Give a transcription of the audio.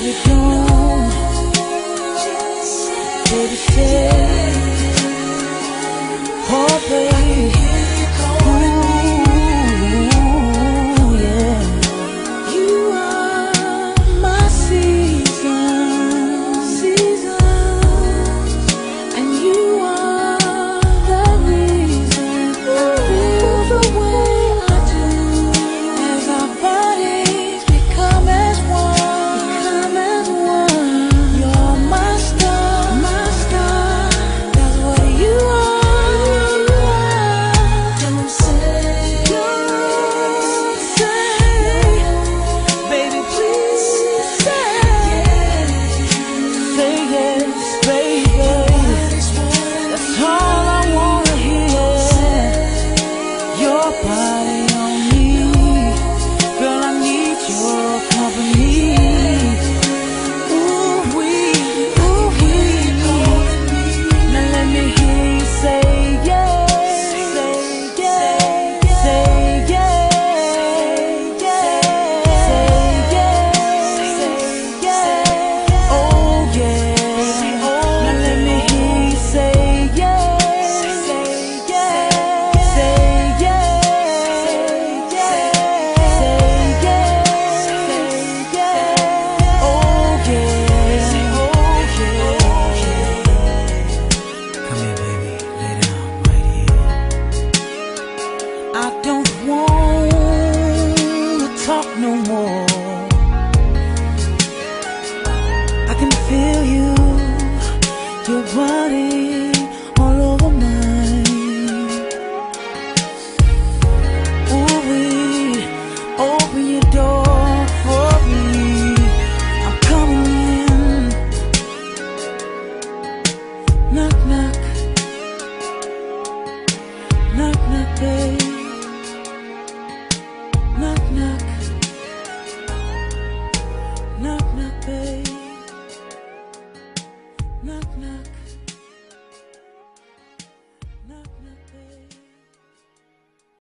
Baby, don't. Baby, say. talk no more. I can feel you, your body all over mine. Ooh, open your door for me. I'm coming in. Knock, knock. Knock, knock, babe.